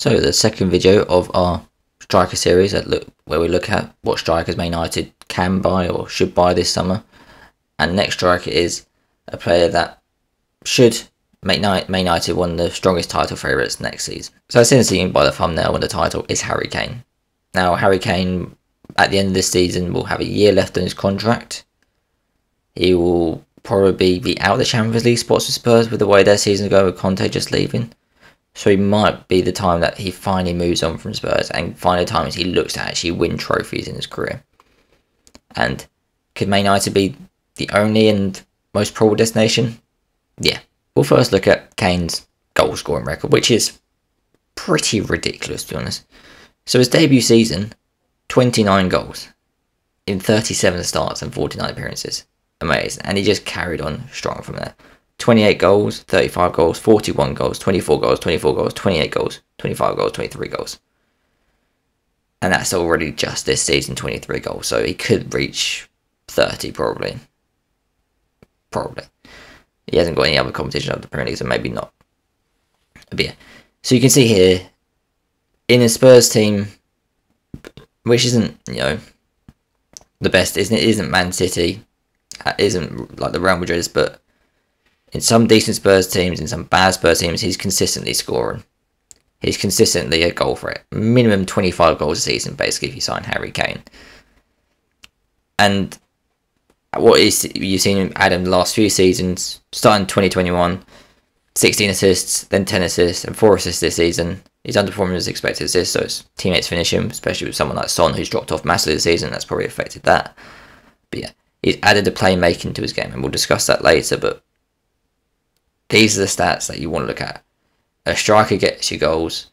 So the second video of our striker series that look where we look at what strikers Man United can buy or should buy this summer. And next striker is a player that should make Man United one of the strongest title favourites next season. So as seen by the thumbnail and the title is Harry Kane. Now Harry Kane at the end of this season will have a year left on his contract. He will probably be out of the Champions League spots with Spurs with the way their season go with Conte just leaving. So he might be the time that he finally moves on from Spurs and finally times he looks to actually win trophies in his career. And could Man United be the only and most probable destination? Yeah. We'll first look at Kane's goal scoring record, which is pretty ridiculous to be honest. So his debut season, 29 goals in 37 starts and 49 appearances. Amazing. And he just carried on strong from there. 28 goals, 35 goals, 41 goals, 24 goals, 24 goals, 28 goals, 25 goals, 23 goals. And that's already just this season 23 goals. So he could reach 30 probably. Probably. He hasn't got any other competition of the Premier League, so maybe not. But yeah. So you can see here, in a Spurs team, which isn't, you know, the best, isn't it? Isn't Man City, isn't like the Real Madrid, but in some decent Spurs teams, in some bad Spurs teams, he's consistently scoring. He's consistently a goal threat. Minimum 25 goals a season, basically, if you sign Harry Kane. And what is you've seen Adam the last few seasons, starting 2021, 16 assists, then 10 assists, and 4 assists this season. He's underperforming as expected assists, so his teammates finish him, especially with someone like Son, who's dropped off massively this season. That's probably affected that. But yeah, he's added the playmaking to his game, and we'll discuss that later. But these are the stats that you want to look at. A striker gets you goals.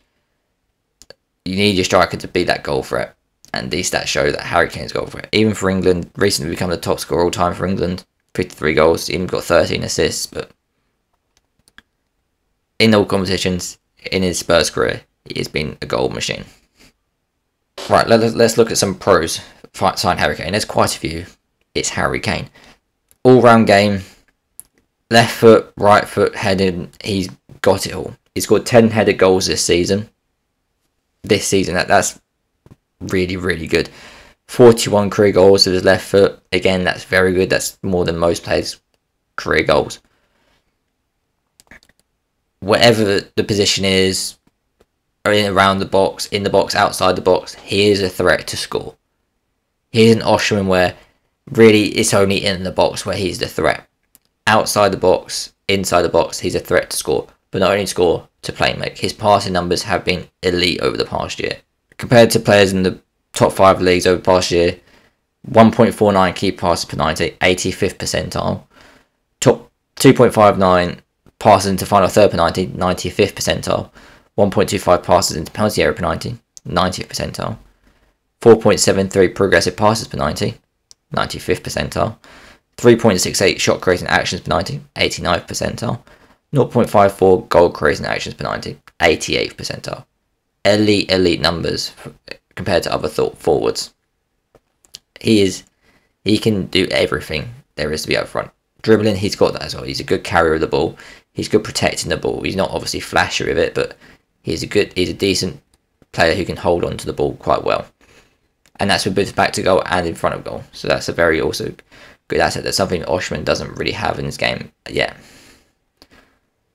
You need your striker to be that goal threat. And these stats show that Harry Kane's goal threat. Even for England, recently become the top scorer all time for England. 53 goals, even got 13 assists. But in all competitions, in his Spurs career, he has been a goal machine. Right, let, us look at some pros. Fight sign Harry Kane. There's quite a few. It's Harry Kane. All round game, left foot, right foot, heading. He's got it all. He's scored 10 headed goals this season. This season, that, that's really, really good. 41 career goals with his left foot. Again, that's very good. That's more than most players' career goals. Whatever the position is, uh, in around the box, in the box, outside the box, he is a threat to score. He isn't Osimhen where really it's only in the box where he's the threat outside the box, inside the box, he's a threat to score. But not only score, to play make. His passing numbers have been elite over the past year. Compared to players in the top five leagues over the past year, 1.49 key passes per 90, 85th percentile. Top 2.59 passes into final third per 90, 95th percentile. 1.25 passes into penalty area per 90, 90th percentile. 4.73 progressive passes per 90, 95th percentile. 3.68 shot creating actions per 90, 89th percentile. 0.54 goal creating actions per 90, 88th percentile. Elite, elite numbers compared to other thought forwards. He is, he can do everything there is to be up front. Dribbling, he's got that as well. He's a good carrier of the ball. He's good protecting the ball. He's not obviously flashy with it, but he's a good, he's a decent player who can hold on to the ball quite well. And that's with both back to goal and in front of goal. So that's a very also good asset. That's something Osimhen doesn't really have in his game yet.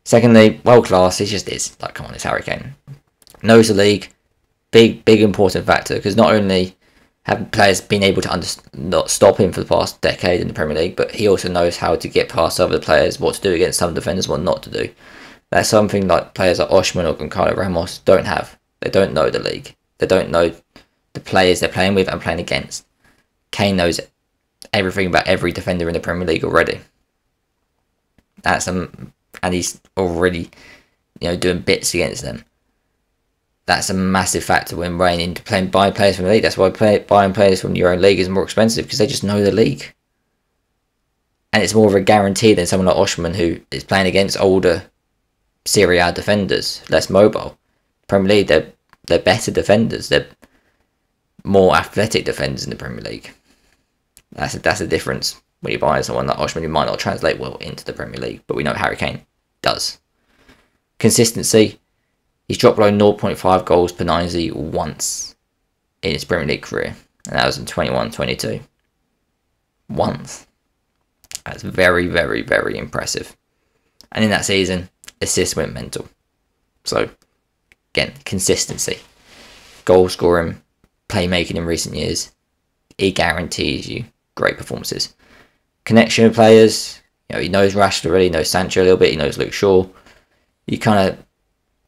Secondly, world class. He just is. Like, come on, it's Harry Kane. Knows the league. Big, big important factor because not only have players been able to under- not stop him for the past decade in the Premier League, but he also knows how to get past other players, what to do against some defenders, what not to do. That's something like players like Osimhen or Goncalo Ramos don't have. They don't know the league. They don't know the players they're playing with and playing against. Kane knows everything about every defender in the Premier League already. That's um, and he's already, you know, doing bits against them. That's a massive factor when running into playing buying players from the league. That's why play, buying players from your own league is more expensive because they just know the league. And it's more of a guarantee than someone like Osimhen who is playing against older Serie A defenders, less mobile. Premier League, they're they're better defenders. They're more athletic defenders in the Premier League. That's a, that's a difference when you buy someone like Osimhen who might not translate well into the Premier League, but we know Harry Kane does. Consistency, He's dropped below 0.5 goals per 90 once in his Premier League career, and that was in 21 22. Once. That's very, very, very impressive. And in that season, assists went mental. So, again, consistency. Goal scoring, playmaking in recent years, it guarantees you great performances. Connection with players, you know, he knows Rashford already, knows Sancho a little bit, he knows Luke Shaw. You kind of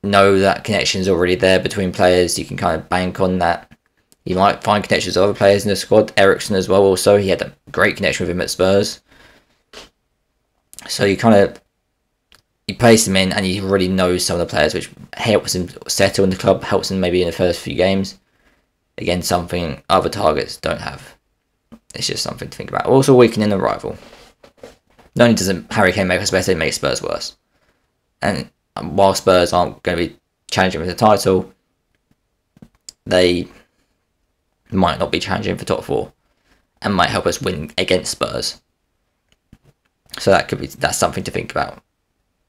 know that connection's already there between players. You can kind of bank on that. You might find connections with other players in the squad. Eriksen as well. Also, he had a great connection with him at Spurs. So you kind of you place him in, and you already know some of the players, which helps him settle in the club. Helps him maybe in the first few games. Again, something other targets don't have. It's just something to think about. Also, weakening the rival. Not only doesn't Harry Kane make us better, it makes Spurs worse. And while Spurs aren't going to be challenging for the title, they might not be challenging for top four and might help us win against Spurs. So that could be that's something to think about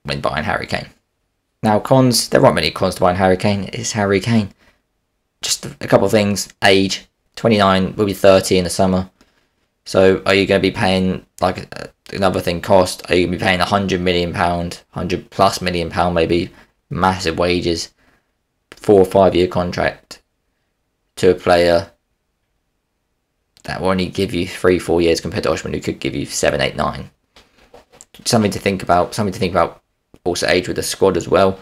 when buying Harry Kane. Now cons, there aren't many cons to buying Harry Kane. It's Harry Kane. Just a couple of things. Age, 29, will be 30 in the summer. So are you going to be paying like uh, another thing cost? Are you going to be paying a hundred million pound, hundred plus million pound, maybe massive wages, four or five year contract to a player that will only give you three, four years compared to Osimhen, who could give you seven, eight, nine. Something to think about. Something to think about. Also, age with the squad as well.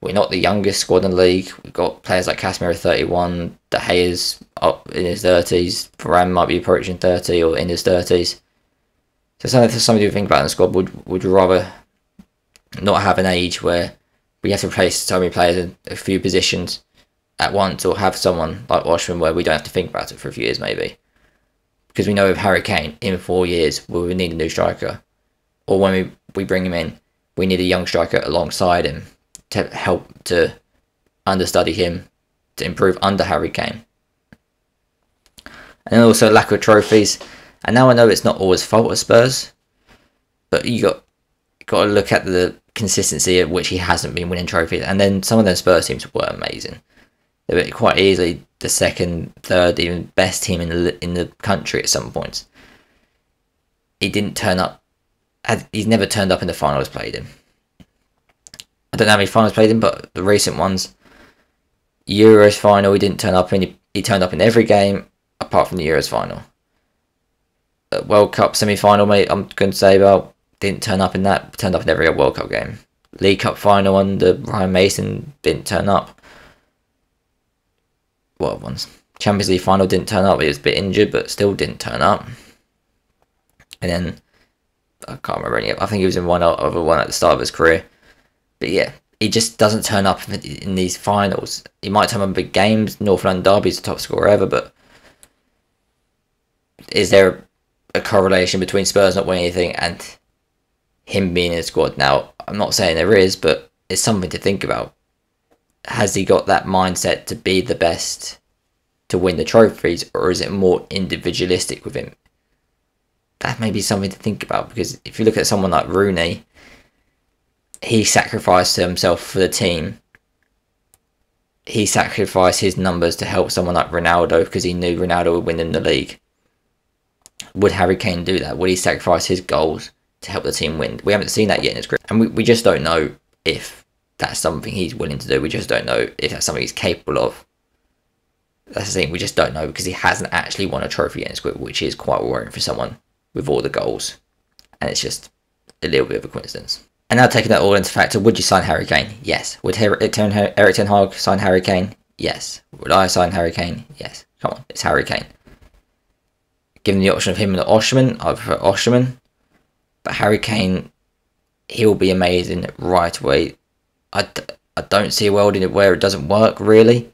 We're not the youngest squad in the league. We've got players like Casemiro, 31, De Gea's up in his 30s. Varane might be approaching 30 or in his 30s. So something for somebody to think about in the squad. Would would rather not have an age where we have to replace so many players in a few positions at once, or have someone like Washington where we don't have to think about it for a few years, maybe? Because we know with Harry Kane, in four years, we will need a new striker. Or when we, we bring him in, we need a young striker alongside him to help to understudy him to improve under Harry Kane. And also lack of trophies. And now I know it's not always fault of Spurs, but you got got to look at the consistency at which he hasn't been winning trophies. And then some of those Spurs teams were amazing. They were quite easily the second, third, even best team in the in the country at some points. He didn't turn up. He's never turned up in the finals played him. I don't know how many finals played him, but the recent ones, Euros final, he didn't turn up in. He, he turned up in every game apart from the Euros final. Uh, World Cup semi final, mate, I'm going to say well, didn't turn up in that. Turned up in every World Cup game. League Cup final under Ryan Mason didn't turn up. What ones? Champions League final didn't turn up. He was a bit injured, but still didn't turn up. And then I can't remember any. I think he was in one other one at the start of his career. But yeah, he just doesn't turn up in these finals. He might turn up in big games. North London Derby is the top scorer ever, but is there a correlation between Spurs not winning anything and him being in the squad? Now, I'm not saying there is, but it's something to think about. Has he got that mindset to be the best to win the trophies, or is it more individualistic with him? That may be something to think about because if you look at someone like Rooney, he sacrificed himself for the team. He sacrificed his numbers to help someone like Ronaldo because he knew Ronaldo would win in the league. Would Harry Kane do that? Would he sacrifice his goals to help the team win? We haven't seen that yet in his career. And we, we just don't know if that's something he's willing to do. We just don't know if that's something he's capable of. That's the thing, we just don't know because he hasn't actually won a trophy in his career, which is quite worrying for someone with all the goals. And it's just a little bit of a coincidence. And now taking that all into factor, would you sign Harry Kane? Yes. Would Erik Ten Hag sign Harry Kane? Yes. Would I sign Harry Kane? Yes. Come on, it's Harry Kane. Given the option of him and Osimhen, I prefer Osimhen. But Harry Kane, he'll be amazing right away. I d- I don't see a world in it where it doesn't work, really.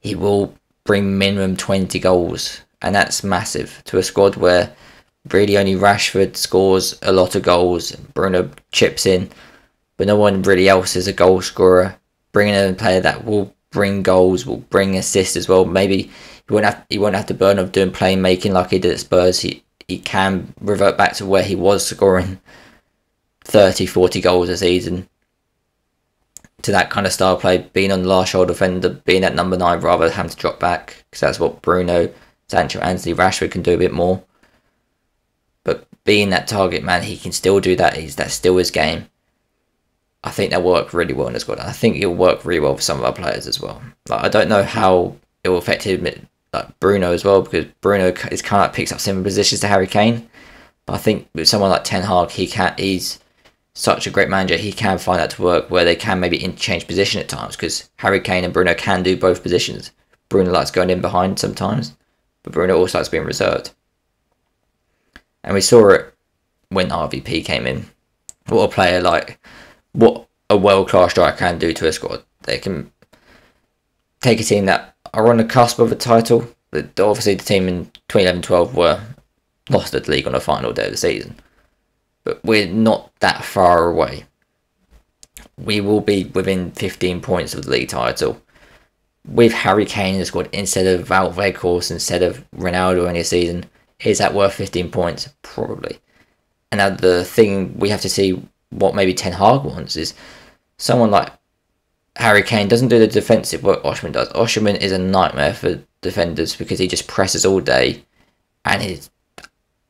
He will bring minimum 20 goals, and that's massive to a squad where really only Rashford scores a lot of goals, Bruno chips in, but no one really else is a goal scorer. Bringing in a player that will bring goals, will bring assists as well. Maybe he won't have he won't have to burn of doing playmaking like he did at Spurs. He he can revert back to where he was scoring 30, 40 goals a season. to that kind of style play, being on the last shoulder defender, being at number nine rather than having to drop back, because that's what Bruno, Sancho, Antony, Rashford can do a bit more. But being that target man, he can still do that. He's that's still his game. I think that worked really well in the squad. I think it'll work really well for some of our players as well. Like, I don't know how it will affect him, like Bruno as well, because Bruno is kind of like picks up similar positions to Harry Kane. But I think with someone like Ten Hag, he can he's such a great manager, he can find that to work where they can maybe interchange position at times because Harry Kane and Bruno can do both positions. Bruno likes going in behind sometimes, but Bruno also likes being reserved. And we saw it when RVP came in. What a player, like, what a world class striker can do to a squad. They can take a team that are on the cusp of a title. But obviously, the team in 2011 12 were lost at the league on the final day of the season but we're not that far away. We will be within 15 points of the league title. With Harry Kane in the squad instead of Wout Weghorst, instead of Ronaldo in the season, is that worth 15 points? Probably. And now the thing we have to see what maybe Ten Hag wants is someone like Harry Kane doesn't do the defensive work Osimhen does. Osimhen is a nightmare for defenders because he just presses all day and his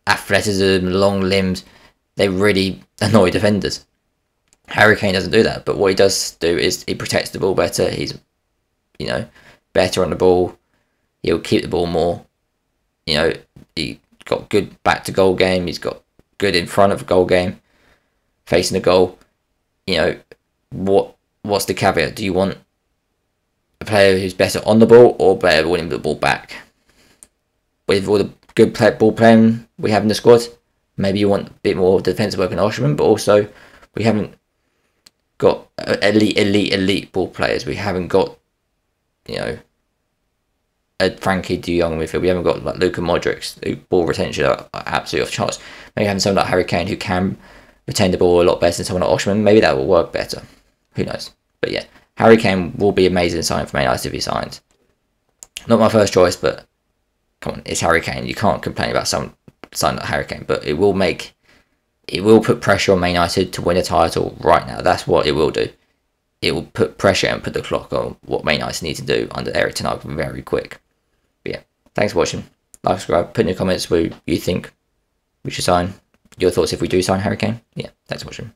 athleticism, long limbs, they really annoy defenders. Harry Kane doesn't do that, but what he does do is he protects the ball better. He's, you know, better on the ball. He'll keep the ball more. You know, he got good back to goal game. He's got good in front of goal game, facing the goal. You know, what what's the caveat? Do you want a player who's better on the ball or better winning the ball back? With all the good play, ball playing we have in the squad, Maybe you want a bit more defensive work in Osimhen, but also we haven't got uh, elite, elite, elite ball players. We haven't got, you know, Uh, a Frenkie De Jong midfield. We haven't got like Luka Modric, who ball retention are, are absolutely off charts. Maybe having someone like Harry Kane who can retain the ball a lot better than someone like Osimhen. Maybe that will work better. Who knows? But yeah, Harry Kane will be an amazing sign for Man United if he signs. Not my first choice, but come on, it's Harry Kane. You can't complain about some sign like Harry Kane, but it will make it will put pressure on Man United to win a title right now. That's what it will do. It will put pressure and put the clock on what Man United need to do under Erik Ten Hag very quick. Thanks for watching. Like, subscribe, put in your comments where you think we should sign. Your thoughts if we do sign Harry Kane. Yeah, thanks for watching.